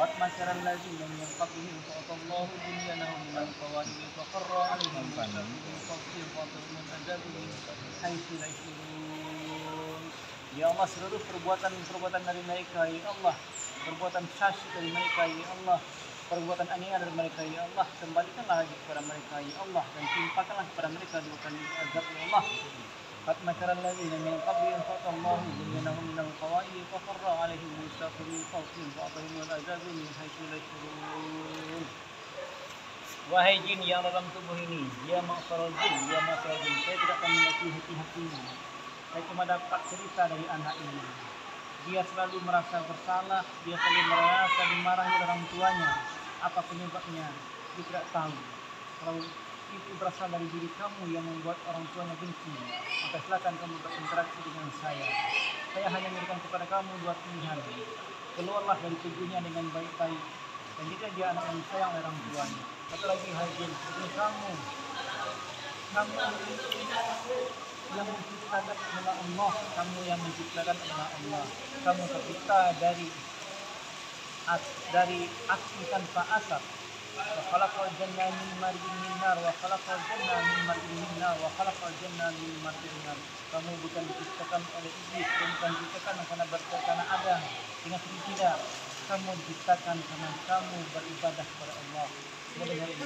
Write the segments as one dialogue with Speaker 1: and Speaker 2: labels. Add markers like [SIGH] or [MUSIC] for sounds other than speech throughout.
Speaker 1: قد مكر الذين من قبلهم فأتى الله بنيانهم من القواعد فقر عليهم السقف من فوقهم وأتاهم العذاب من حيث لا يشعرون Ya Allah seluruh perbuatan-perbuatan dari mereka Ya Allah perbuatan syasyid dari mereka Ya Allah perbuatan aniaya dari mereka Ya Allah kembalikanlah lagi kepada mereka Ya Allah dan timpakanlah kepada mereka dua kali azab Ya Allah قد مكر الذين من قبلهم فأتى الله بنيانهم من القواعد فخر عليهم السقف من فوقهم وأتاهم العذاب من حيث لا يشعرون Wahai jin yang dalam tubuh ini, ya maksarul jin, ya maksarul jin, saya tidak akan memiliki hati-hatinya. Saya cuma dapat cerita dari anak ini. Dia selalu merasa bersalah, dia selalu merasa dimarahi oleh orang tuanya. Apa penyebabnya? Dia tidak tahu. Kalau itu berasal dari diri kamu yang membuat orang tuanya benci, maka silakan kamu berinteraksi dengan saya. Saya hanya memberikan kepada kamu dua pilihan. Keluarlah dari tubuhnya dengan baik-baik. Dan jika dia anak yang sayang oleh orang tuanya. Satu lagi hajin, ini kamu. Kamu yang menciptakan adalah Allah. Kamu yang menciptakan adalah Allah. Kamu tercipta dari dari aksi tanpa asap وخلق الجنة من مرج من نار وخلق الجنة من مرج من نار وخلق الجنة من مرج من نار kamu bukan diciptakan oleh iblis dan bukan diciptakan karena karena Adam dengan tidak kamu diciptakan karena kamu beribadah kepada Allah Mendengar ini.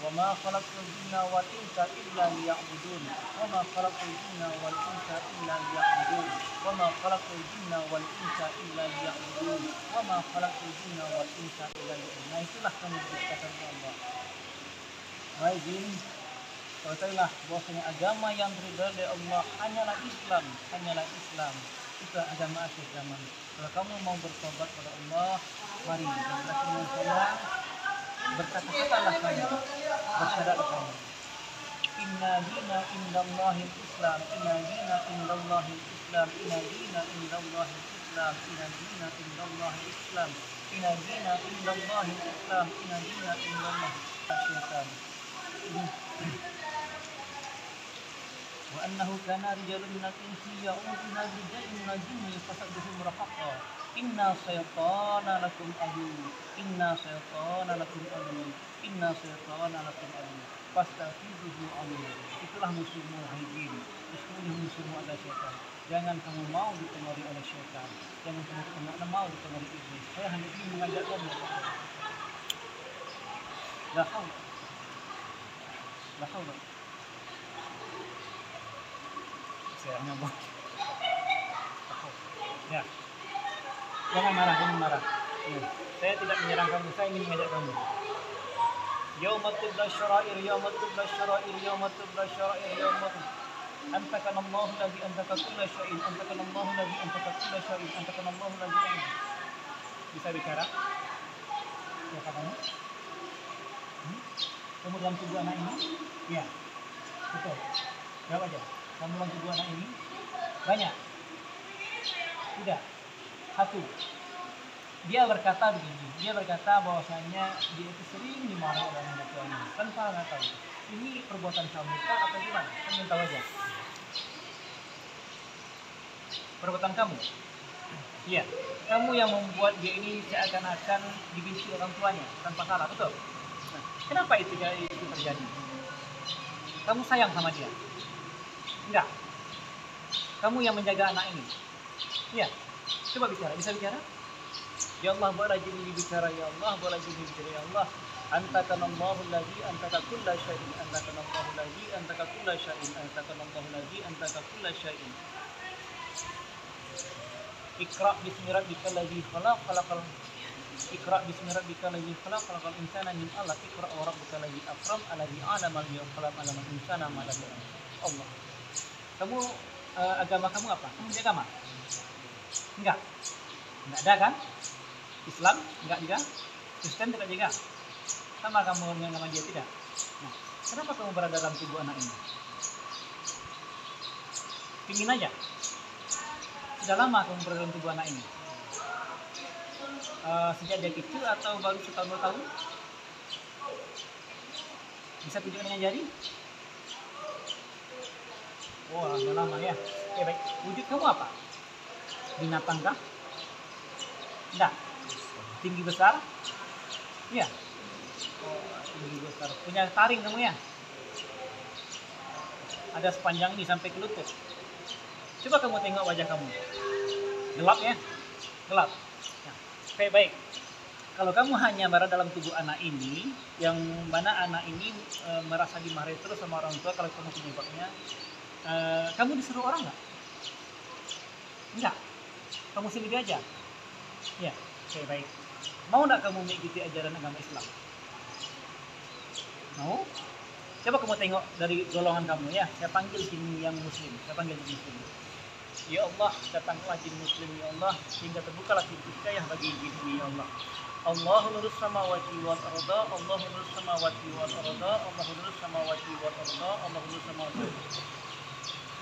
Speaker 1: Wa ma khalaqtul jinna wal insa illa liya'budun. Wa ma khalaqtul jinna wal insa illa liya'budun. Wa ma khalaqtul jinna wal insa illa liya'budun. Wa ma khalaqtul jinna wal insa illa liya'budun. Nah itulah kamu diciptakan oleh Allah. Baik jin, ketahuilah bahwasanya agama yang berbeda dari Allah hanyalah Islam, hanyalah Islam. Itu agama akhir zaman. Kalau kamu mau bertobat kepada Allah, mari dengan saya berkata-katalah kamu bersyaratlah kamu inna dina indallahi islam inna dina indallahi islam inna dina indallahi islam inna dina indallahi islam inna dina indallahi islam inna dina indallahi syaitan وأنه كان رجال من الإنس يعوذون برجال من الجن فسبحوا رحقا إنا شيطان لكم عدو إنا شيطان لكم عدو إنا شيطان لكم عدو فاستغفروه عدو itulah musuhmu hai jin sesungguhnya musuhmu adalah syaitan jangan kamu mau dipengaruhi oleh syaitan jangan kamu mau dipengaruhi iblis saya hanya ingin mengajak kamu la haula la haula saya hanya mau ya jangan marah jangan marah ya. saya tidak menyerang kamu saya ingin mengajak kamu يوم تبلى الشرائر يوم تبلى الشرائر يوم تبلى الشرائر يوم أنتكن الله الذي أنتك كل شيء أنتكن الله الذي أنتك كل شيء أنتكن الله الذي أنتك bisa bicara siapa kamu hmm? kamu dalam tubuh anak ini ya betul jawab aja Dalam tubuh anak ini banyak tidak satu dia berkata begini, dia berkata bahwasanya dia itu sering dimarahi oleh orang tuanya tanpa nggak tahu. Ini perbuatan kamu kah atau gimana? Kamu tahu aja. Perbuatan kamu. Iya, kamu yang membuat dia ini seakan-akan dibenci orang tuanya tanpa salah, betul? Nah, kenapa itu, itu terjadi? Kamu sayang sama dia? Enggak. Kamu yang menjaga anak ini? Iya. Coba bicara, bisa bicara? Ya Allah jadi bicara ya Allah jadi bicara ya Allah anta kanallahu alladhi anta kulla syai'in anta kanallahu alladhi anta kulla syai'in anta kanallahu alladhi anta kulla syai'in Iqra bismi rabbikal ladzi khalaq khalaqal Iqra bismi rabbikal ladzi khalaq khalaqal insana min 'alaq Iqra wa rabbukal ladzi akram alladzi 'allama bil qalam 'allama insana ma Allah Kamu uh, agama kamu apa? Kamu agama? Enggak. Enggak ada kan? Islam enggak juga, Kristen tidak juga. Sama kamu dengan nama dia tidak. Nah, kenapa kamu berada dalam tubuh anak ini? Pingin aja. Sudah lama kamu berada dalam tubuh anak ini. Uh, sejak dia kecil atau baru setahun dua tahun? Bisa tunjukkan dengan jari? Wow, sudah lama ya. Oke baik. Wujud kamu apa? Binatang kah? Tidak. Tinggi besar? Iya. Oh, tinggi besar. Punya taring kamu ya? Ada sepanjang ini sampai ke lutut. Coba kamu tengok wajah kamu. Gelap ya? Gelap. Ya. Baik, baik. Kalau kamu hanya berada dalam tubuh anak ini, yang mana anak ini e, merasa dimarahi terus sama orang tua kalau kamu penyebabnya, e, kamu disuruh orang nggak? Enggak. Kamu sendiri aja. Ya, oke baik. Mau nggak kamu mengikuti ajaran agama Islam? Mau? Coba kamu tengok dari golongan kamu ya. Saya panggil jin yang muslim. Saya panggil jin muslim. Ya Allah, datanglah jin muslim ya Allah sehingga terbukalah pintu hidayah bagi ini ya Allah. Allah nurus samawati wal arda, Allah nurus samawati wal arda, Allah nurus samawati wal arda, Allah nurus samawati wal arda.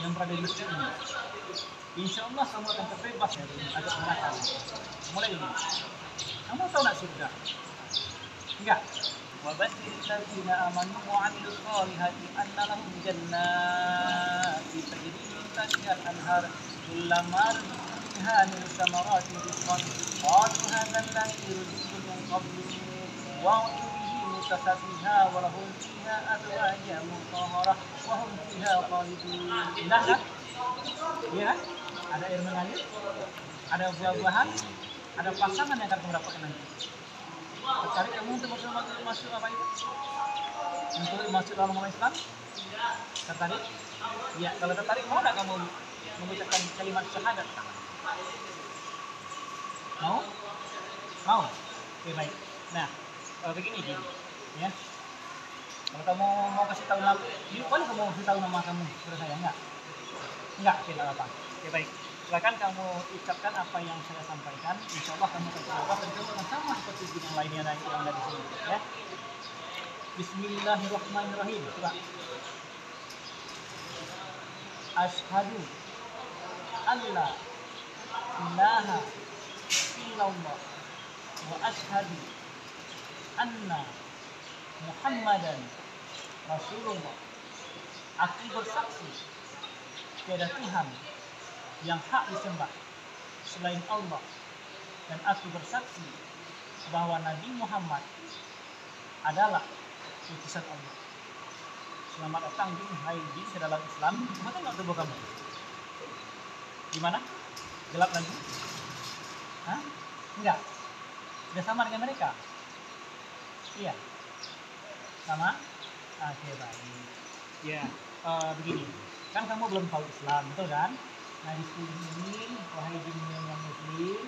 Speaker 1: yang berada di masjid ini Insya Allah kamu akan terbebas dari adab neraka. Mulai ini. Kamu tahu nak surga? Enggak. وبشر الذين آمنوا وعملوا الصالحات أن لهم جنات تجري من تحتها الأنهار كلما رزقوا منها من ثمرات رزقا قالوا هذا الذي رزقنا من قبل وأتوا به متشابها ولهم فيها أزواج مطهرة وهم فيها خالدون. Indah kan? Iya kan? Ada air mengalir, ada buah-buahan, ada pasangan yang akan kamu dapatkan nanti. Tertarik kamu untuk masuk masuk, masuk apa itu? Untuk masuk dalam agama Islam? Tertarik? Ya, kalau tertarik mau nggak kamu mengucapkan kalimat syahadat? Mau? Mau? Oke baik. Nah, uh, begini gini, ya. Kalau kamu mau kasih tahu nama, ini boleh kamu kasih tahu nama kamu kepada saya enggak? Enggak, tidak apa. Oke baik. Silakan kamu ucapkan apa yang saya sampaikan. Insya Allah kamu akan terjawab dan kamu akan sama seperti yang lainnya yang ada di sini. Ya. Bismillahirrahmanirrahim. Coba. Ashhadu alla ilaha illallah wa ashhadu anna Muhammadan Rasulullah. Aku bersaksi tiada Tuhan yang hak disembah selain Allah dan aku bersaksi bahwa Nabi Muhammad adalah utusan Allah. Selamat datang di hai di dalam Islam. Mana nggak tubuh kamu? Gimana? Gelap lagi? Hah? Enggak. Sudah sama dengan mereka? Iya. Sama? Oke baik. Ya, uh, begini. Kan kamu belum tahu Islam, betul kan? Nah di sini ini wahai jin yang muslim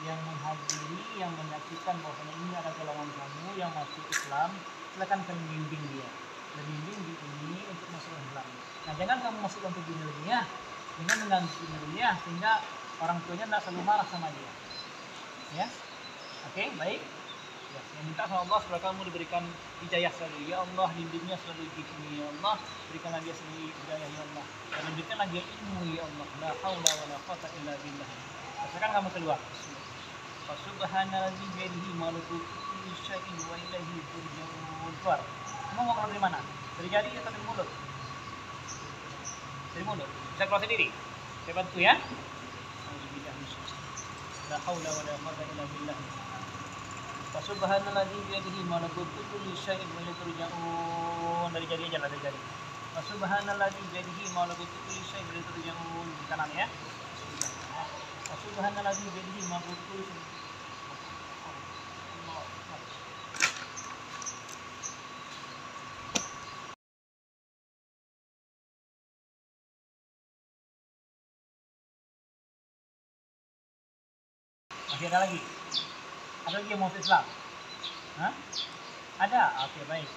Speaker 1: yang menghadiri, yang menyaksikan bahwa ini ada golongan kamu yang masuk Islam, silakan kalian bimbing dia. Dan bimbing di ini untuk masuk Islam. Nah jangan kamu masuk untuk dunia, dengan mengganggu dunia sehingga orang tuanya tidak selalu marah sama dia. Ya, oke baik. Ya, yang minta sama Allah supaya kamu diberikan hidayah selalu. Ya Allah, bimbingnya selalu di ya Allah. Berikanlah dia sendiri hidayah ya Allah. Dan berikanlah dia ilmu ya Allah. La haula wa la quwata illa billah. Rasakan kamu keluar. Subhanalladzi biyadihi malakutu kulli syai'in wa ilaihi turja'un. Keluar. Kamu mau keluar dari mana? Dari jari atau dari mulut? Dari mulut. Bisa keluar sendiri. Saya bantu ya. La haula wa la quwata illa billah. Subhanalladzi biyadihi malakutu kulli syai'in wa ilaihi turja'un. Dari jari aja dari jari. Subhanalladzi biyadihi malakutu kulli syai'in wa ilaihi turja'un. Kanan ya. Subhanalladzi biyadihi malakutu kulli syai'in. Masih ada lagi? Ada lagi yang mau Islam? Hah? Ada? Oke baik.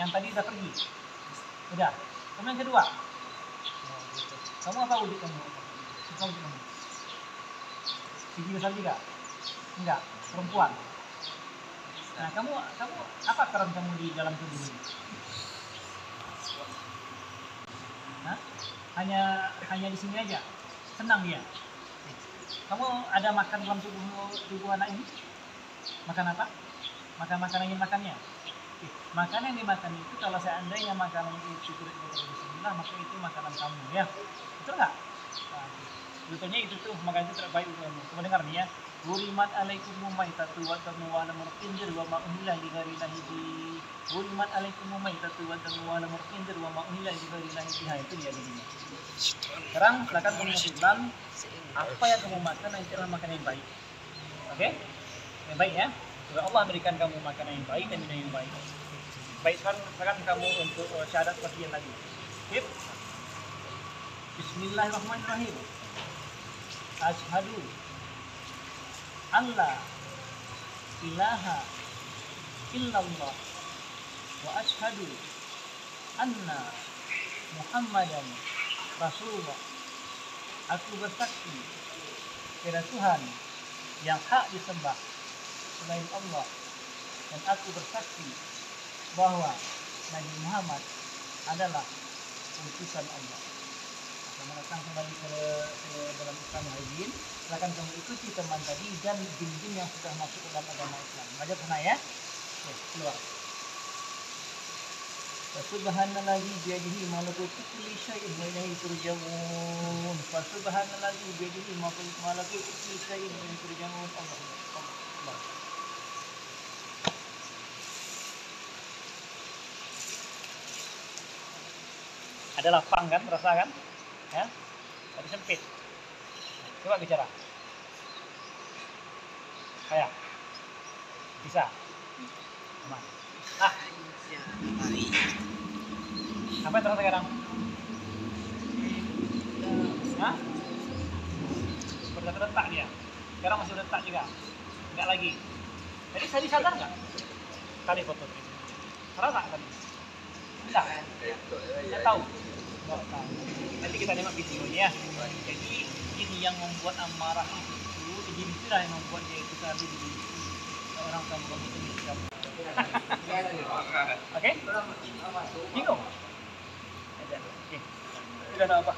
Speaker 1: Yang tadi udah pergi? Udah. Kemudian kedua? Kamu apa wujud kamu? Apa wujud kamu? Gigi besar juga? Enggak. Perempuan? Nah, kamu kamu apa peran kamu di dalam tubuh ini? Hah? Hanya hanya di sini aja. Senang dia. Kamu ada makan dalam tubuh tubuh anak ini? Makan apa? Makan makanan yang makannya. Oke. Makanan yang dimakan itu kalau seandainya makanan itu tidak kita bismillah maka itu makanan kamu ya. Betul nggak? Nah, Sebetulnya itu tuh makanan itu tidak baik untuk kamu. Kamu dengar nih ya. Burimat alaikum maitatu wa damu wa lamur khinzir wa ma uhilla li lahi bi. Burimat alaikum maitatu wa damu wa lamur khinzir wa ma uhilla li ghairi lahi biha. Itu dia jadinya. Sekarang silakan kamu sebutkan apa yang kamu makan adalah makanan yang baik. Oke? Yang baik ya. Semoga Allah berikan kamu makanan yang baik dan minum yang baik. Baik sekarang silakan kamu untuk uh, syahadat seperti yang tadi. Sip. Bismillahirrahmanirrahim. Ashhadu an la ilaha illallah wa ashhadu anna Muhammadan Rasulullah. Aku bersaksi kepada Tuhan yang hak disembah selain Allah dan aku bersaksi bahwa Nabi Muhammad adalah utusan Allah. Selamat datang kembali ke, ke dalam Islam Hajin. Silakan kamu ikuti teman tadi dan jin-jin yang sudah masuk ke dalam agama Islam. Belajar sana ya. Oke, keluar. Subhanalladzi biyadihi malakutu kulli syai'in wa ilaihi turja'un. Fa subhanalladzi biyadihi malakutu kulli syai'in wa ilaihi turja'un. Allah. Allah. Ada lapang kan, terasa kan? Ya, tadi sempit. Coba bicara. Kayak, bisa. Aman. Ah, apa yang terasa sekarang? Hah? Sudah terletak dia. Sekarang masih terletak juga. Enggak lagi. Jadi tadi sadar nggak? Tadi foto itu. Terasa tadi? Enggak. Tidak tahu. Nggak tahu. Nanti kita lihat videonya. Jadi ini yang membuat amarah itu, jadi itulah yang membuat dia itu tadi di orang kamu itu. [LAUGHS] Oke? Bingung? Oke. Sudah apa?